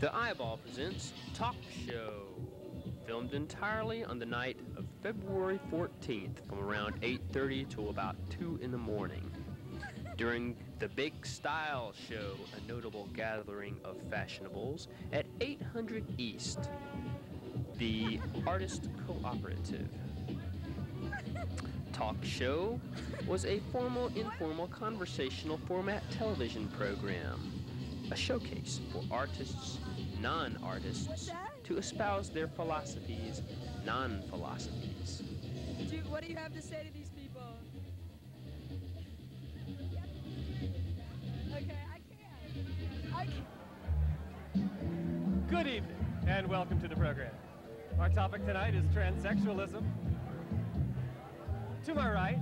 The Eyeball presents Tok Sho, filmed entirely on the night of February 14th from around 8:30 to about 2 in the morning. During the Big Style Show, a notable gathering of fashionables at 800 East, the Artist Cooperative. Tok Sho was a formal, informal, conversational format television program, a showcase for artists, non artists, to espouse their philosophies, non philosophies. What do you have to say to these people? Okay, I can't. I can't. Good evening, and welcome to the program. Our topic tonight is transsexualism. To my right,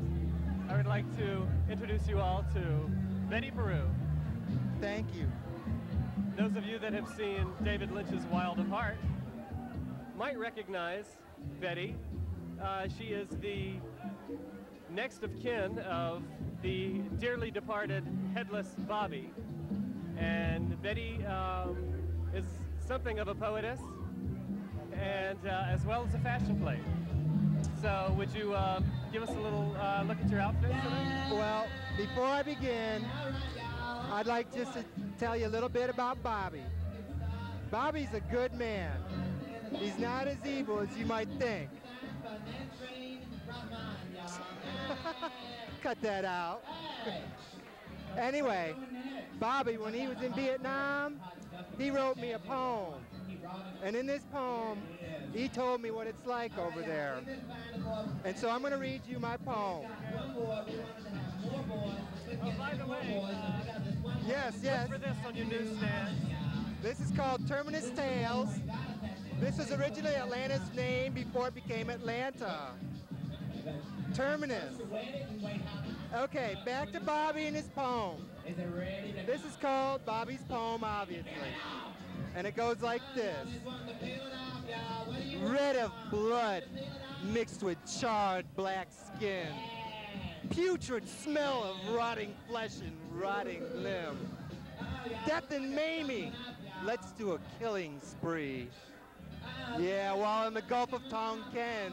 I would like to introduce you all to Betty Peru. Thank you. Those of you that have seen David Lynch's Wild at Heart might recognize Betty. Uh, she is the next of kin of the dearly departed Headless Bobby. And Betty um, is something of a poetess and uh, as well as a fashion plate. So would you uh, give us a little uh, look at your outfit? Well, before I begin, I'd like just to tell you a little bit about Bobby. Bobby's a good man. He's not as evil as you might think. Cut that out. anyway, Bobby, when he was in Vietnam, he wrote me a poem. And in this poem, he told me what it's like over there. And so I'm going to read you my poem. Oh, by the way, uh, Yes, look yes. for this on your newsstand. This is called Terminus Tales. This was originally Atlanta's name before it became Atlanta. Terminus. Okay, back to Bobby and his poem. This is called Bobby's poem, obviously. And it goes like this. Red of blood mixed with charred black skin. Putrid smell of rotting flesh and rotting limb. Death and maiming. Let's do a killing spree. Yeah, while in the Gulf of Tonkin,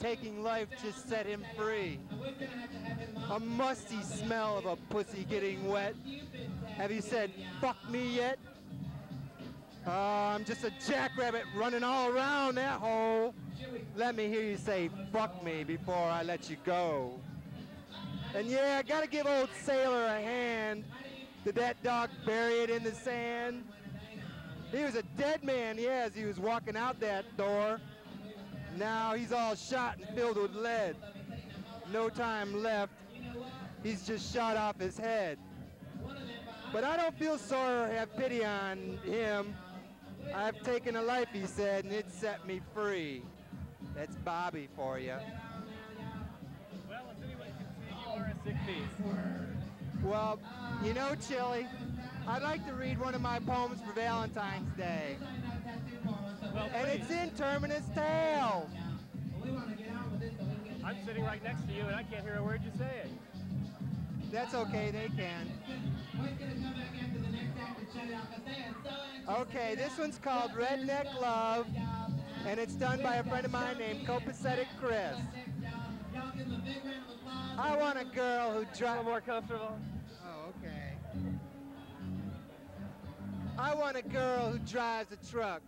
taking life just set him free. A musty smell of a pussy getting wet. Have you said, fuck me yet? Oh, I'm just a jackrabbit running all around that hole. Let me hear you say, fuck me before I let you go. And yeah, I gotta give old Sailor a hand. Did that dog bury it in the sand? He was a dead man, yeah, as he was walking out that door. Now he's all shot and filled with lead. No time left. He's just shot off his head. But I don't feel sorry or have pity on him. I've taken a life, he said, and it set me free. That's Bobby for you. Well, you know, Chili, I'd like to read one of my poems for Valentine's Day. Well, And it's in Terminus Tales. I'm sitting right next to you, and I can't hear a word you're saying. That's okay, they can. Okay, this one's called Redneck Love, and it's done by a friend of mine named Copacetic Chris. I want a girl who drives. A little more comfortable. Oh, okay. I want a girl who drives a truck,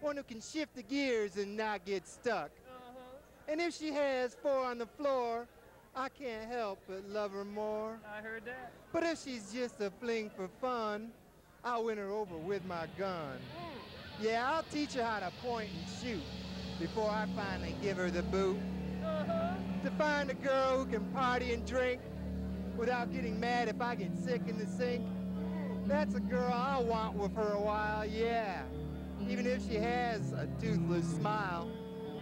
one who can shift the gears and not get stuck. Uh -huh. And if she has four on the floor, I can't help but love her more. I heard that. But if she's just a fling for fun, I'll win her over with my gun. Yeah, I'll teach her how to point and shoot before I finally give her the boot. To find a girl who can party and drink without getting mad if I get sick in the sink. That's a girl I want with her a while, yeah. Even if she has a toothless smile.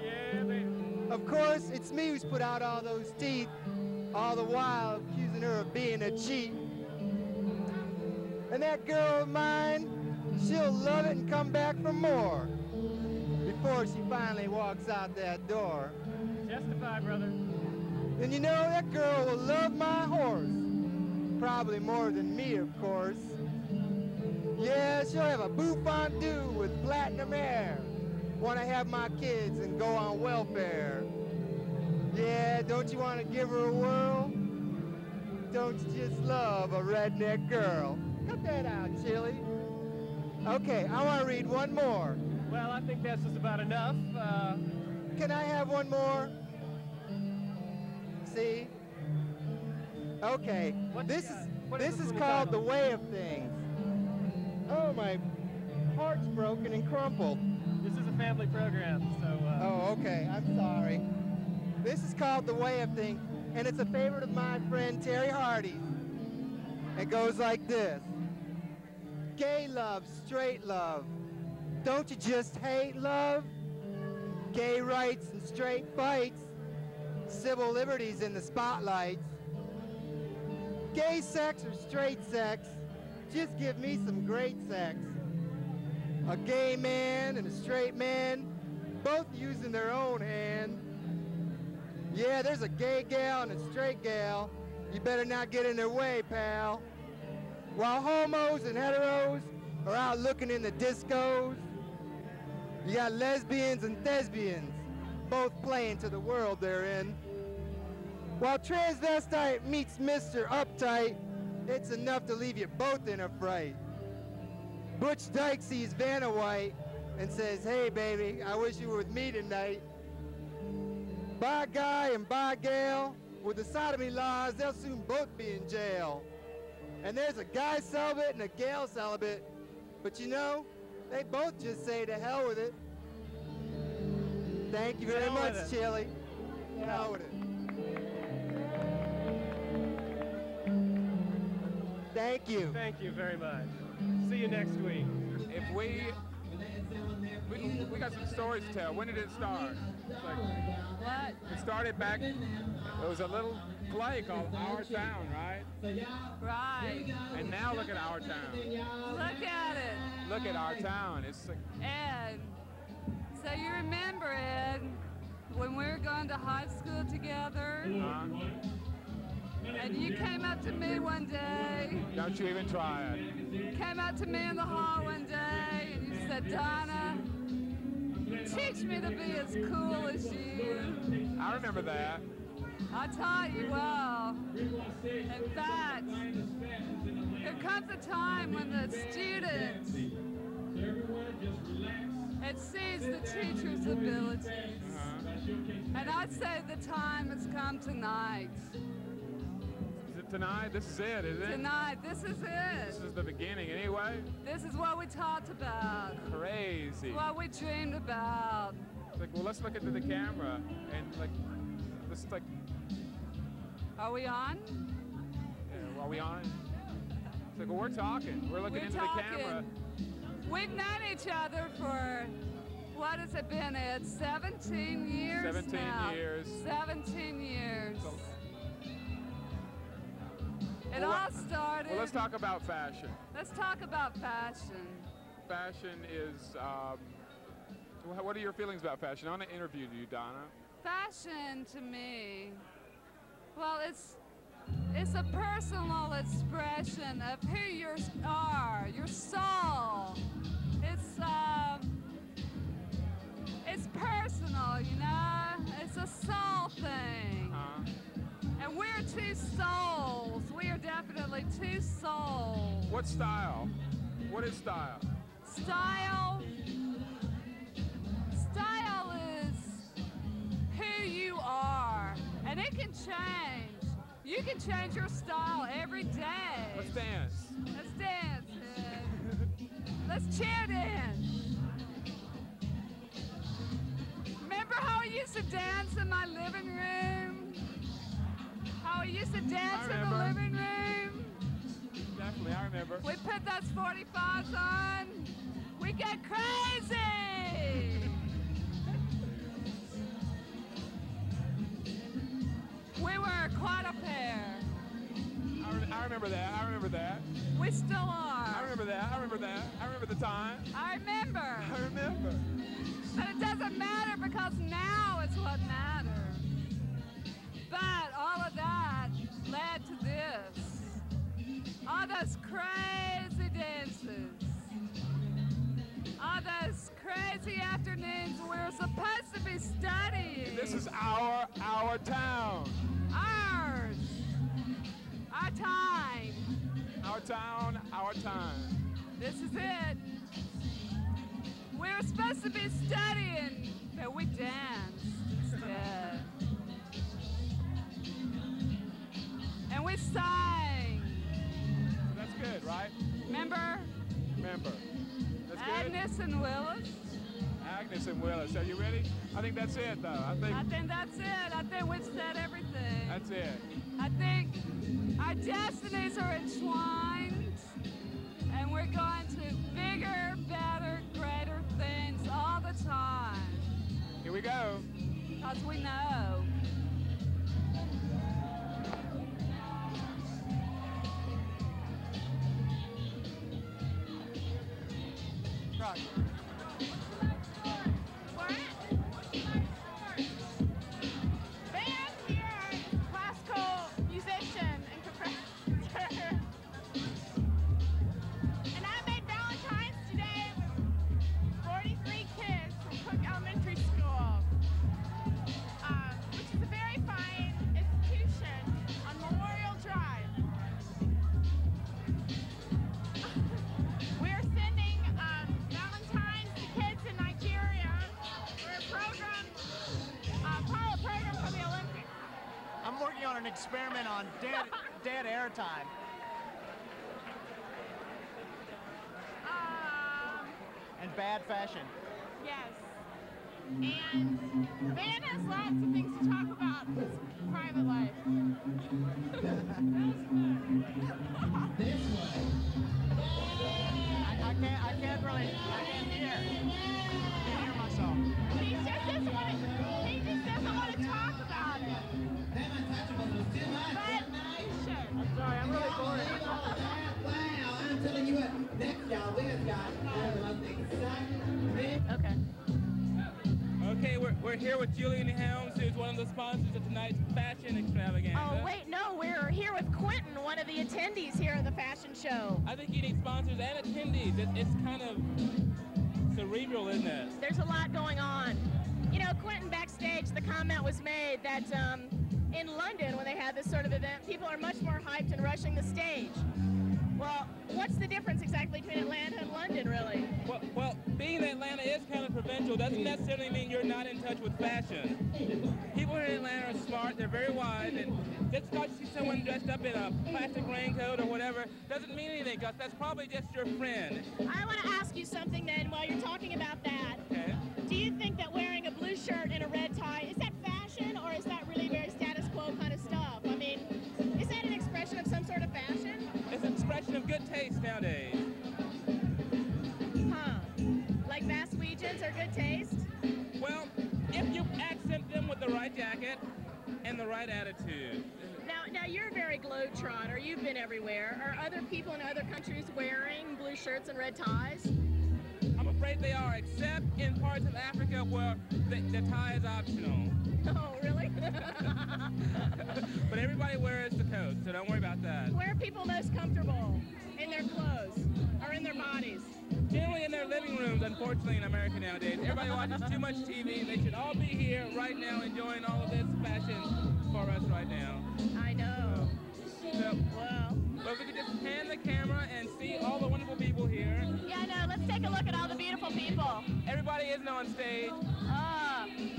Yeah, baby. Of course, it's me who's put out all those teeth, all the while accusing her of being a cheat. And that girl of mine, she'll love it and come back for more before she finally walks out that door. Justify, brother. And you know, that girl will love my horse. Probably more than me, of course. Yeah, she'll have a bouffant with platinum hair. Want to have my kids and go on welfare. Yeah, don't you want to give her a whirl? Don't you just love a redneck girl? Cut that out, Chili. Okay, I want to read one more. Well, I think that's just about enough. Uh, Can I have one more? See? Okay. This is this is called the way of things. Oh, my heart's broken and crumpled. this is a family program, so uh, Oh, okay. I'm sorry. This is called The Way of Things, and it's a favorite of my friend Terry Hardy. It goes like this. Gay love, straight love. Don't you just hate love? Gay rights and straight fights. Civil liberties in the spotlight. Gay sex or straight sex, just give me some great sex. A gay man and a straight man, both using their own hand. Yeah, there's a gay gal and a straight gal. You better not get in their way, pal. While homos and heteros are out looking in the discos, you got lesbians and thespians, both playing to the world they're in. While transvestite meets Mr. Uptight, it's enough to leave you both in a fright. Butch Dyke sees Vanna White and says, hey baby, I wish you were with me tonight. By guy and by gal, with the sodomy laws, they'll soon both be in jail. And there's a guy celibate and a gal celibate, but you know, they both just say to hell with it. Thank you very much, it. Chili. Hell with it. Thank you. thank you very much. See you next week. if we, we we got some stories to tell. When did it start? Like, What? it started back. It was a little play called Our Town, right? Right. And now look at Our Town. Look at it. Look at Our Town. It's like, Ed. So you remember, Ed, when we were going to high school together, uh, and you came up to me one day, don't you even try it. came up to me in the hall one day, and you said, Donna, teach me to be as cool as you. I remember that. I taught you well. In fact, there comes a time when the student it sees the teacher's abilities. Uh-huh. And I'd say the time has come tonight. Is it tonight? This is it, is it? Tonight, this is it. This is the beginning, anyway. This is what we talked about. Crazy. What we dreamed about. It's like, well, let's look into the camera and like, let's like, Are we on? yeah, are we on? It's like, well, we're talking. We're looking We're into talking. the camera. We've known each other for, what has it been, It's 17 years 17 now. years. 17 years. So- It Well, all started. Well, let's talk about fashion. let's talk about fashion. Fashion is. Um, what are your feelings about fashion? I want to interview you, Donna. Fashion to me, well, it's it's a personal expression of who you are, your soul. It's personal, you know. It's a soul thing. Huh? And we're two souls. We are definitely two souls. What style? What is style? Style. Style is who you are, and it can change. You can change your style every day. Let's dance. Let's dance. Let's cheer dance. Remember how I used to dance in my living room? How I used to dance in the living room? Definitely, I remember. We put those 45s on. We get crazy. we were quite a pair. I, re- I remember that. I remember that. We still are. I remember that. I remember that. I remember the time. I remember. I remember. But it doesn't matter because now it's what matters. But all of that led to this. All those crazy dances. Tuesday afternoons we're supposed to be studying. This is our our town. ours. Our time. Our town, our time. This is it. We're supposed to be studying, but we danced instead. And we sang. That's good, right? Remember? Remember. That's good. Agnes and Willis? Agnes and Willis. Are you ready? I think that's it, though. I think I think that's it. I think we've said everything. that's it. I think our destinies are entwined, on an experiment on dead, dead air time. Um, and bad fashion. yes. And Van has lots of things to talk about in his private life. I, I can't. I can't really. I can't hear. I can't hear myself. he just doesn't want Okay. Okay, we're, we're here with Julian Helms, who's one of the sponsors of tonight's fashion extravaganza. Oh wait, no, we're here with Quentin, one of the attendees here at the fashion show. I think you need sponsors and attendees. It, it's kind of cerebral, isn't it? There's a lot going on. You know, Quentin backstage, the comment was made that um, in London, when they had this sort of event, people are much more hyped and rushing the stage. Well, what's the difference exactly between Atlanta and London, really? Well, well, being that Atlanta is kind of provincial doesn't necessarily mean you're not in touch with fashion. People here in Atlanta are smart, they're very wise, and just because you see someone dressed up in a plastic raincoat or whatever doesn't mean anything, because that's probably just your friend. I want to ask you something then while you're talking about that. Okay? Do you think that wearing a blue shirt and a red tie, is that Of good taste nowadays. Huh. Like Vaswegians are good taste? Well, if you accent them with the right jacket and the right attitude. Now, now you're a very globetrotter. You've been everywhere. Are other people in other countries wearing blue shirts and red ties? I'm afraid they are, except in parts of Africa where the, the tie is optional. Really? But everybody wears the coat, so don't worry about that. Where are people most comfortable? In their clothes or in their bodies? Generally in their living rooms, unfortunately, in America nowadays. Everybody watches too much TV. They should all be here right now enjoying all of this fashion for us right now. I know. So, Well, well, if we could just pan the camera and see all the wonderful people here. yeah, no, let's take a look at all the beautiful people. Everybody isn't on stage. Ah, look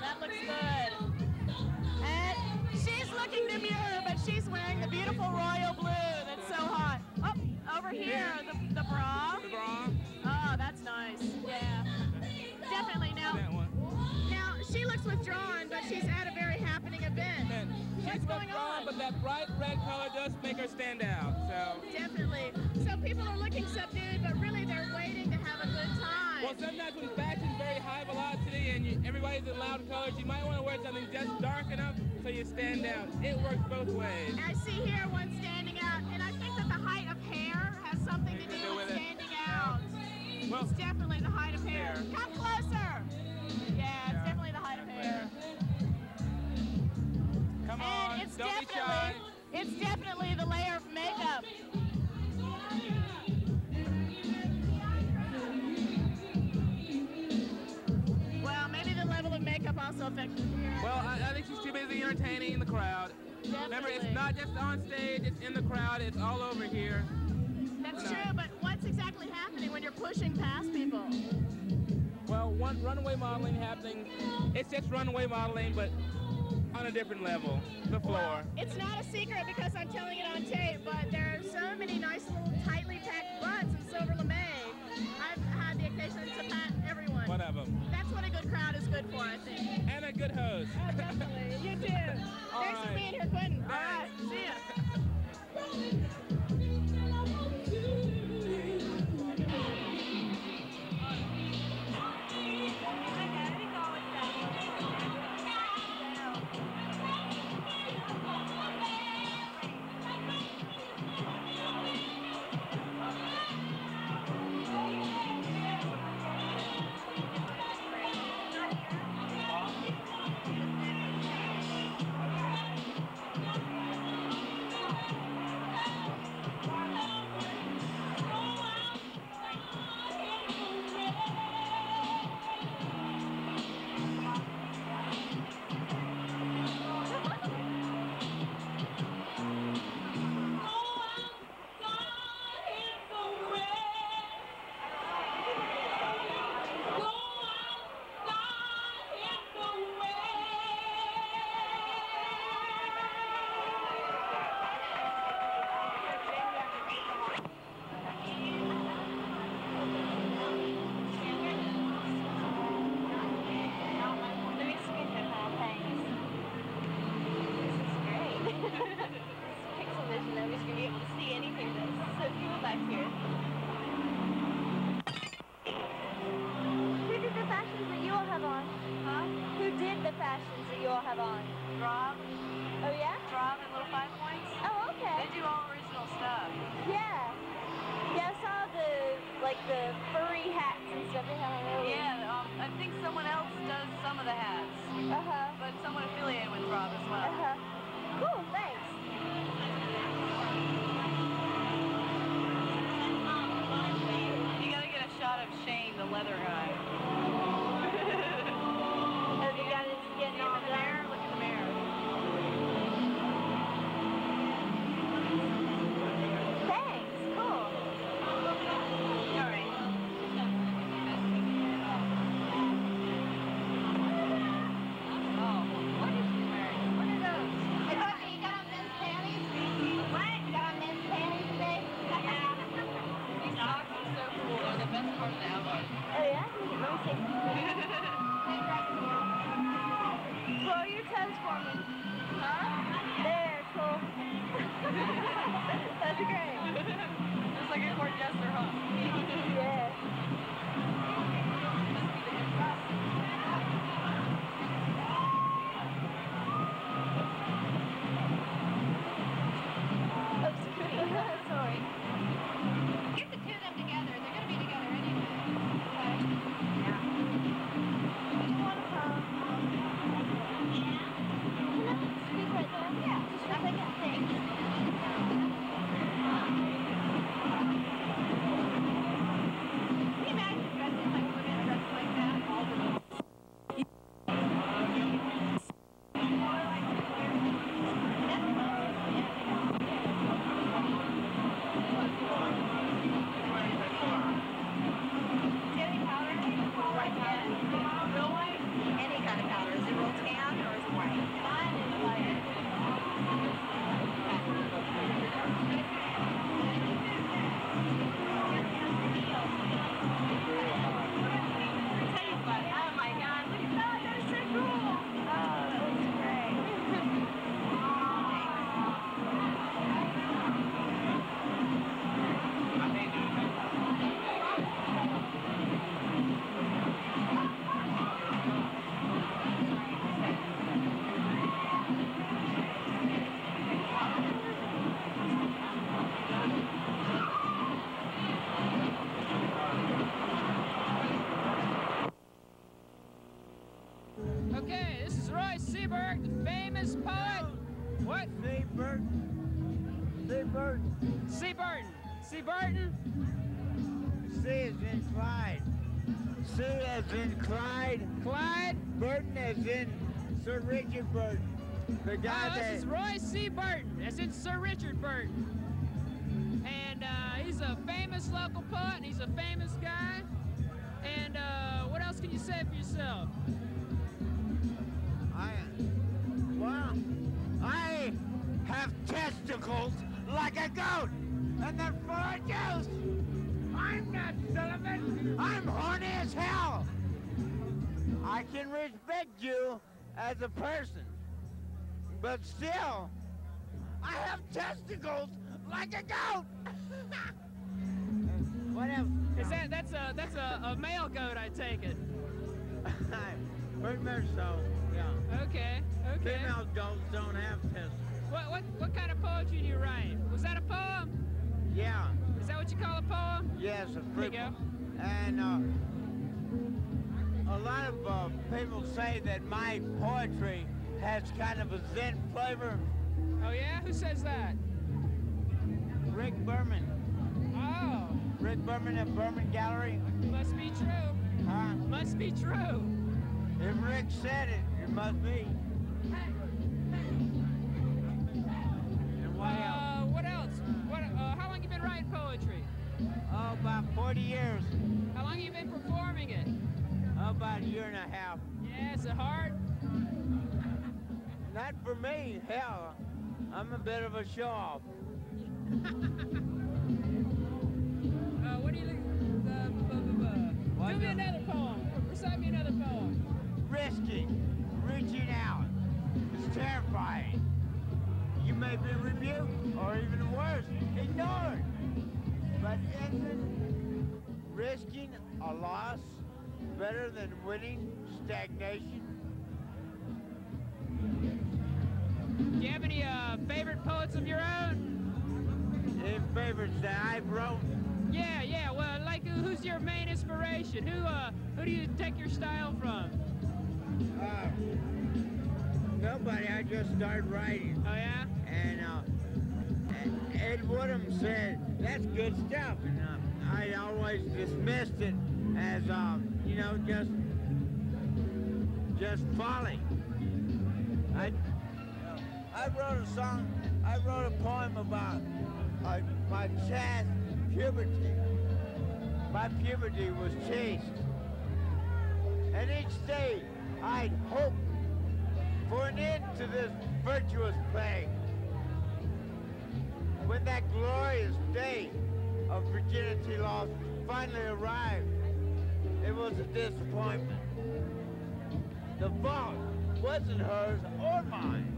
That looks good. And she's looking demure, but she's wearing the beautiful royal blue. That's so hot. Oh, over here, the, the bra. The bra, Oh, that's nice. Yeah. Definitely. Now, now she looks withdrawn, but she's at a very happening event. And What's she's going on? but that bright red color does make her stand out. So, Definitely. So people are looking subdued, but really they're waiting to have a good time. Well, sometimes when fashion's very high velocity and you, everybody's in loud colors, you might want to wear something just dark enough so you stand out. It works both ways. I see here one standing out, and I think that the height of hair has something to do with standing out. Well, It's definitely the height of hair. Hair. Come closer. Yeah, it's definitely the height of hair. come And on, it's don't be shy. definitely, it's definitely the layer of makeup. also affecting her? Well, I, I think she's too busy entertaining the crowd. Definitely. Remember, it's not just on stage, it's in the crowd, it's all over here. That's you true, but what's exactly happening when you're pushing past people? Well, one runway modeling happening, it's just runway modeling, but on a different level, the floor. Well, it's not a secret because I'm telling it on tape, but there are so many nice little tightly packed butts in Silver lamé. I've had the occasion to pat everyone. One of them. That's what a good crowd is good for, I think. And a good host. Oh, definitely. You too. All Thanks for being here, Quentin. All right. See ya. you all have on? Rob. Oh yeah? Rob and Little Five Points. Oh okay. They do all original stuff. Yeah. Yeah, I saw the like the furry hats and stuff they have on. Yeah, um, I think someone else does some of the hats. Uh huh. But someone affiliated with Rob as well. Uh huh. Cool. Thanks. You gotta get a shot of Shane, the leather guy. C. Burton? C as in Clyde. C as in Clyde. Clyde? Burton as in Sir Richard Burton. The guy oh, that this is Roy C. Burton. As in Sir Richard Burton. And uh, he's a famous local poet. And he's a famous guy. And uh, what else can you say for yourself? I well, I have testicles like a goat, and they're I can respect you as a person, but still, I have testicles like a goat. Whatever. Is that that's a that's a, a male goat? I take it. Pretty much so. Yeah. Okay. Okay. Female goats don't have testicles. What what what kind of poetry do you write? Was that a poem? Yeah. Is that what you call a poem? Yes, a There you go. And uh, a lot of uh, people say that my poetry has kind of a Zen flavor. Oh yeah? Who says that? Rick Berman. Oh. Rick Berman at Berman Gallery. Must be true. Huh? Must be true. If Rick said it, it must be. And what else? Uh, what else? What? Uh, how long you been writing poetry? Oh, about 40 years. How long you been performing it? About a year and a half. Yeah, is it hard? Not for me. Hell, I'm a bit of a show-off. Uh, what do you think? Uh, blah, blah, blah. Do me another poem. Recite me another poem. Risking, reaching out. It's terrifying. You may be rebuked, or even worse, ignored. But isn't risking a loss better than winning stagnation? Do you have any uh, favorite poets of your own? Any favorites that I wrote? Yeah, yeah. Well, like, uh, who's your main inspiration? Who, uh, who do you take your style from? Uh, nobody. I just started writing. Oh yeah. And uh, Ed Woodham said that's good stuff, and uh, I always dismissed it as um, you know just just folly. I I wrote a song. I wrote a poem about uh, my chaste puberty. My puberty was chaste, and each day I'd hope for an end to this virtuous plague. When that glorious day of virginity lost finally arrived, it was a disappointment. The fault wasn't hers or mine.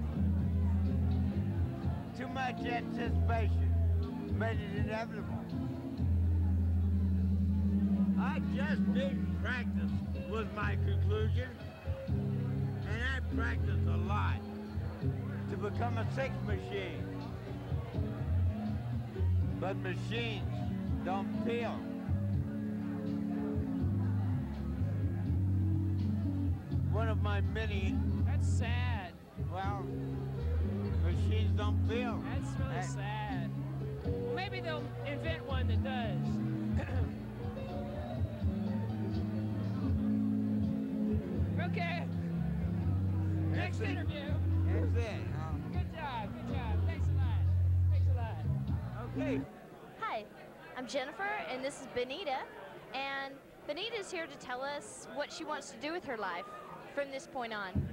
Too much anticipation made it inevitable. I just didn't practice, was my conclusion. And I practiced a lot to become a sex machine. But machines don't feel. One of my many, That's sad. well, machines don't feel. That's really And- sad. Well, maybe they'll invent one that does. okay. Next That's it. interview. That's it. huh? Good job. Good job. Thanks a lot. Thanks a lot. Okay. Hi, I'm Jennifer, and this is Benita. And Benita's here to tell us what she wants to do with her life from this point on.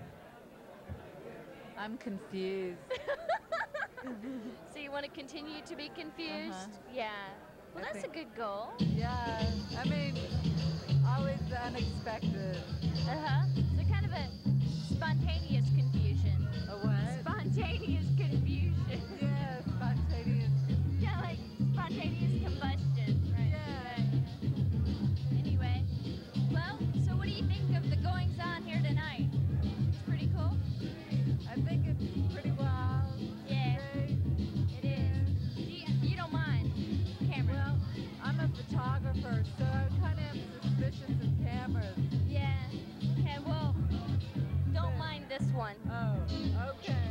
I'm confused. So you want to continue to be confused? Uh-huh. Yeah. Well, I that's a good goal. Yeah, I mean, always unexpected. Uh-huh. remember. Yeah. Okay, well, don't mind this one. Oh, okay.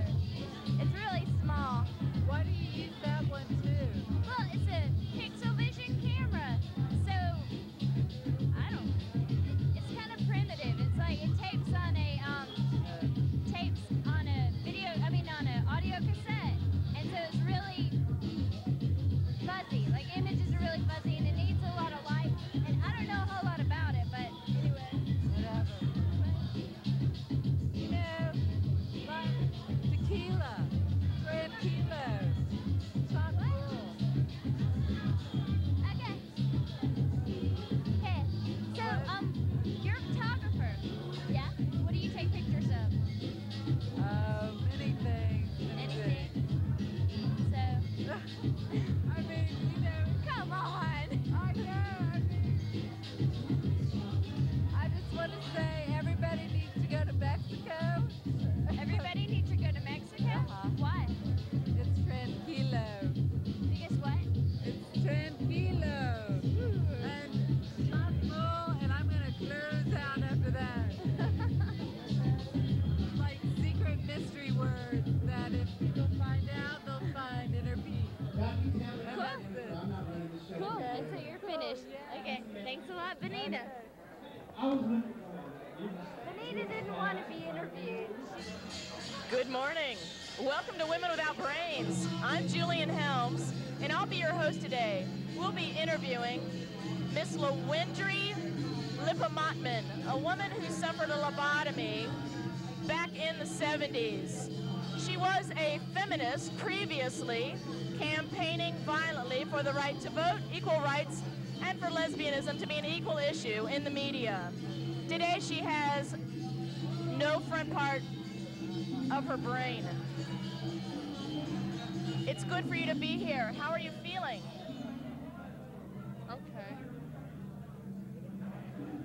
Okay, thanks a lot, Benita. Benita didn't want to be interviewed. Good morning. Welcome to Women Without Brains. I'm Julian Helms, and I'll be your host today. We'll be interviewing Miss Lawendry Lipomotman, a woman who suffered a lobotomy back in the 70s. She was a feminist previously, campaigning violently for the right to vote, equal rights, and for lesbianism to be an equal issue in the media. Today she has no front part of her brain. It's good for you to be here. How are you feeling? Okay.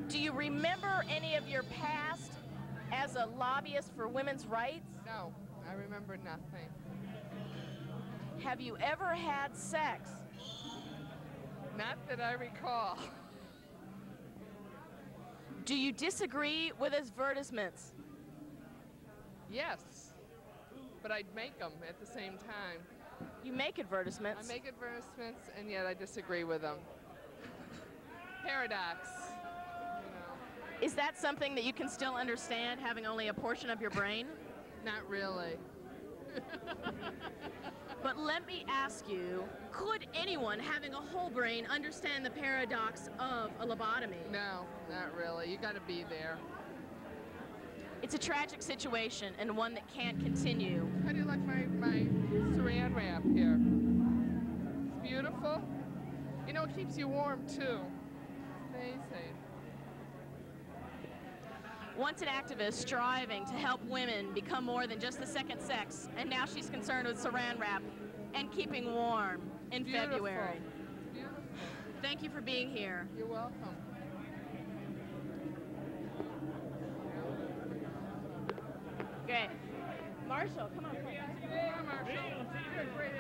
Do you remember any of your past as a lobbyist for women's rights? No, I remember nothing. Have you ever had sex? Not that I recall. Do you disagree with advertisements? Yes, but I'd make them at the same time. You make advertisements. I make advertisements, and yet I disagree with them. Paradox. Is that something that you can still understand, having only a portion of your brain? Not really. But let me ask you, could anyone having a whole brain understand the paradox of a lobotomy? No, not really. You got to be there. It's a tragic situation and one that can't continue. How do you like my, my saran wrap here? It's beautiful. You know, it keeps you warm too. Amazing. Once an activist striving to help women become more than just the second sex, and now she's concerned with saran wrap and keeping warm in Beautiful. February. Beautiful. Thank you for being here. You're welcome. Great. Marshall, come on. Come on. Marshall. You're a great